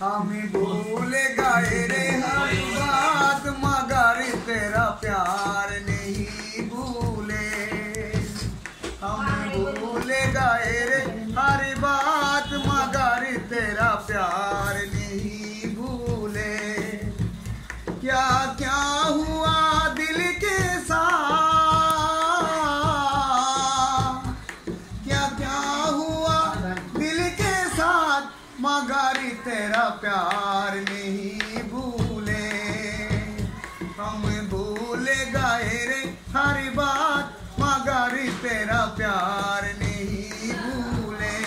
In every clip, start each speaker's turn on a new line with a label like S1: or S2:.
S1: हम भूल गए रे हर बात, मगर तेरा प्यार नहीं भूले। हम भूल गए रे हर बात, मगर तेरा प्यार नहीं भूले। क्या मगर तेरा प्यार नहीं भूले। हम भूल गए रे हर बात, मगर तेरा प्यार नहीं भूले।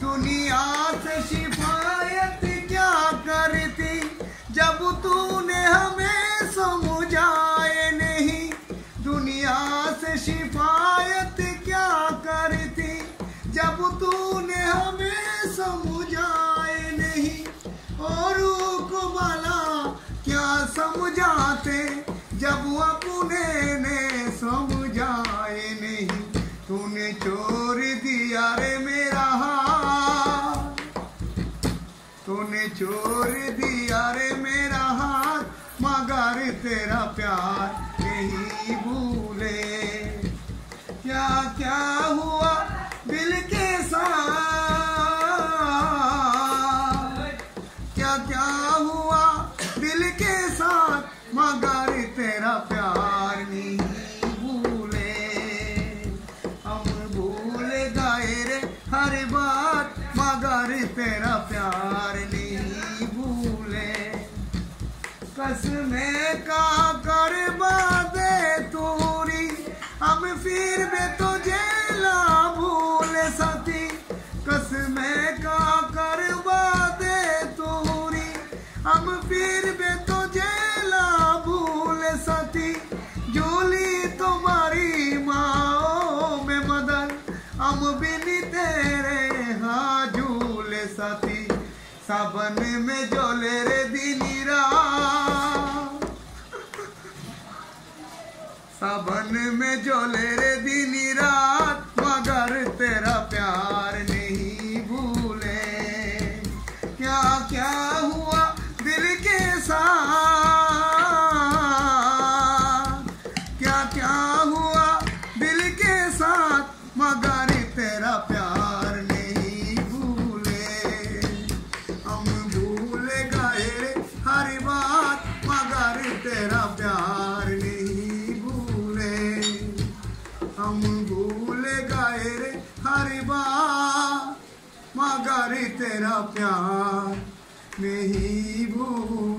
S1: दुनिया से शिफायत क्या करती, जब तूने हमें समझाए नहीं? दुनिया से शिफायत समझाते, जब अपने ने समझाए नहीं, तूने चोर दिया रे मेरा हाथ। तूने चोर दिया रे मेरा हाथ, मगर तेरा प्यार नहीं भूले। क्या क्या तेरा प्यार नहीं भूले। कसमें का कर बादे तूरी। हम फिर भी तुझे ला भूल सती कसमें का कर बादे तूरी। हम फिर भी सती सावन में जोले रे दिनी सावन में जो ले रे दिनी रात मगर तेरा प्यार नहीं भूले। क्या क्या हुआ दिल के साथ? क्या क्या हम गाए रे हरिबा मगर तेरा प्यार नहीं भूले